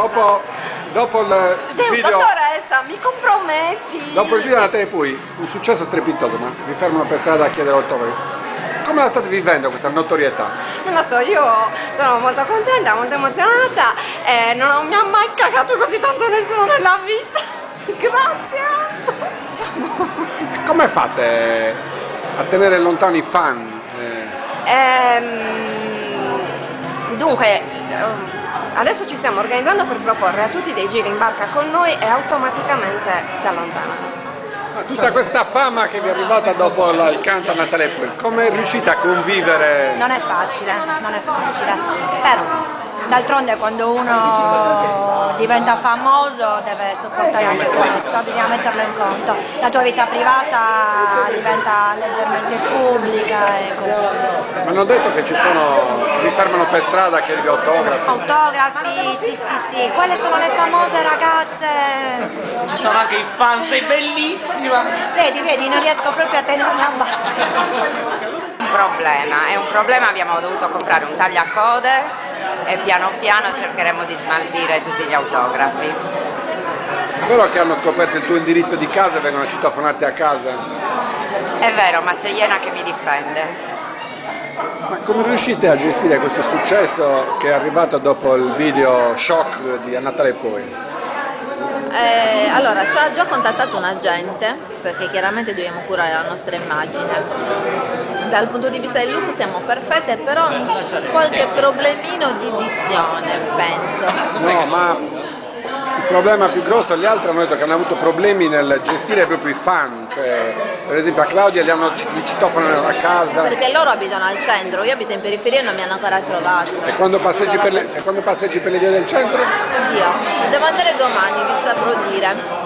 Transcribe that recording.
Dopo, dopo il Sei un video... dottoressa, mi comprometti. Dopo il video Tele Pui, un successo strepitoso, ma vi fermano per strada a chiedere autografi. Come la state vivendo questa notorietà? Non lo so, io sono molto contenta, molto emozionata e non mi ha mai cagato così tanto nessuno nella vita. Grazie. E come fate a tenere lontani i fan? Eh, Ehm, dunque, adesso ci stiamo organizzando per proporre a tutti dei giri in barca con noi e automaticamente si allontanano. ma tutta questa fama che vi è arrivata dopo la- il canto a Natale Pui, come riuscite a convivere? Non è facile, non è facile, però d'altronde quando uno diventa famoso deve sopportare anche questo, bisogna metterlo in conto. La tua vita privata diventa leggermente pubblica e così. Mi hanno detto che ci sono, che vi fermano per strada a chiedervi autografi. Autografi, sì sì sì, quelle sono le famose ragazze. Ci sono anche i fan, sei bellissima! Vedi, vedi, non riesco proprio a tenerla a bada. Un problema, è un problema, abbiamo dovuto comprare un tagliacode e piano piano cercheremo di smaltire tutti gli autografi. È vero che hanno scoperto il tuo indirizzo di casa e vengono a citofonarti a casa? È vero, ma c'è Iena che mi difende. Ma come riuscite a gestire questo successo che è arrivato dopo il video shock di A Natale Poi? Eh, allora, ci ha già contattato un agente perché chiaramente dobbiamo curare la nostra immagine. Dal punto di vista del look siamo perfette, però qualche problemino di dizione, penso. No, ma il problema più grosso, gli altri hanno detto che hanno avuto problemi nel gestire proprio i fan, cioè per esempio a Claudia gli, hanno, gli citofonano a casa Perché loro abitano al centro, io abito in periferia e non mi hanno ancora trovato. e quando passeggi per le, e quando passeggi per le vie del centro Oddio, devo andare domani, vi saprò dire.